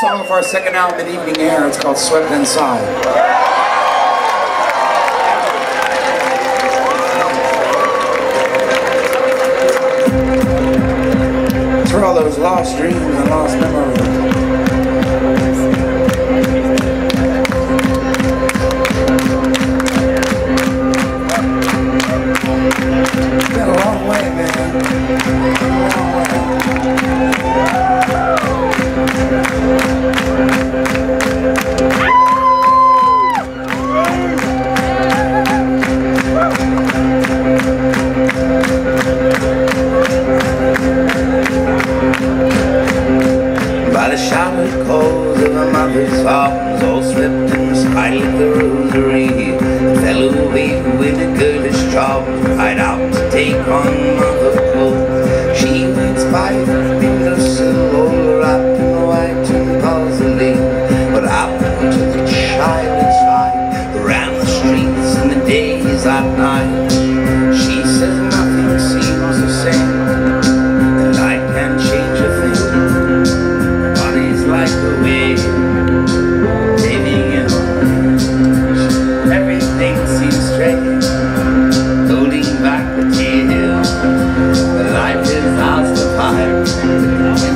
song for our second album, Evening Air. It's called Swept Inside. for all those lost dreams and lost memories. the shattered coals of a mother's arms All slipped in the spine of the rosary. The fellow waiting with a girlish charm Cried out to take on mother She waits by the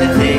the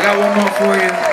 I got one more for you.